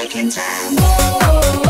breaking down.